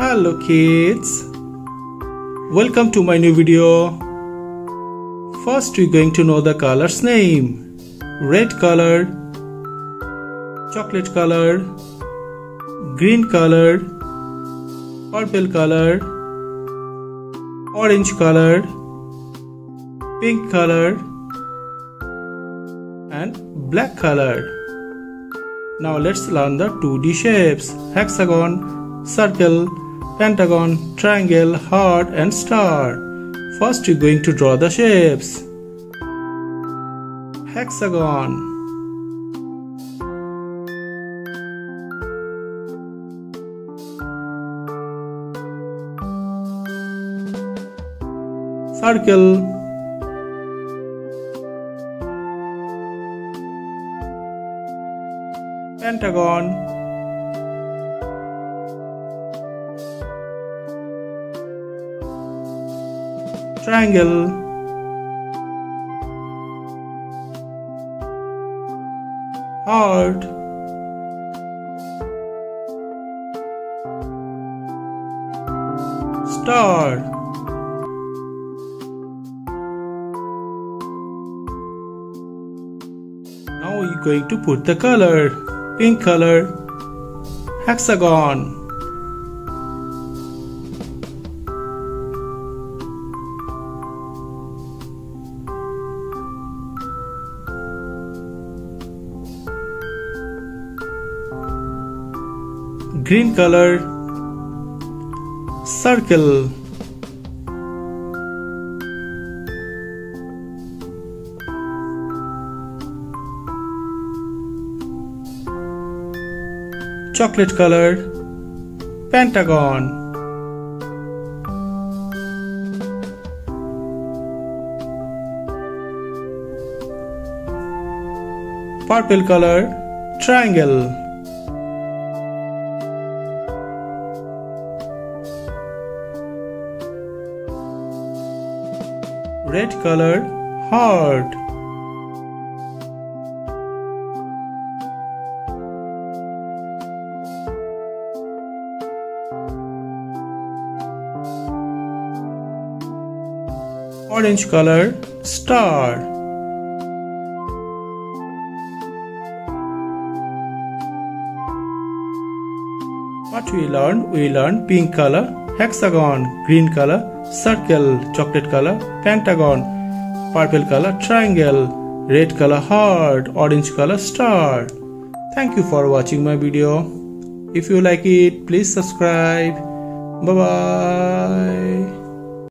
Hello kids, welcome to my new video. First we're going to know the colors name. Red color, chocolate color, green color, purple color, orange color, pink color and black color. Now let's learn the 2D shapes hexagon, circle, pentagon, triangle, heart and star. First we're going to draw the shapes. Hexagon Circle Pentagon Triangle. Heart. Star. Now we're going to put the color. Pink color. Hexagon green color circle. Chocolate color pentagon. Purple color triangle red color heart. Orange color star. What we learned? We learned pink color hexagon green color circle chocolate color pentagon purple color triangle red color heart orange color star. Thank you for watching my video. If you like it please subscribe. Bye bye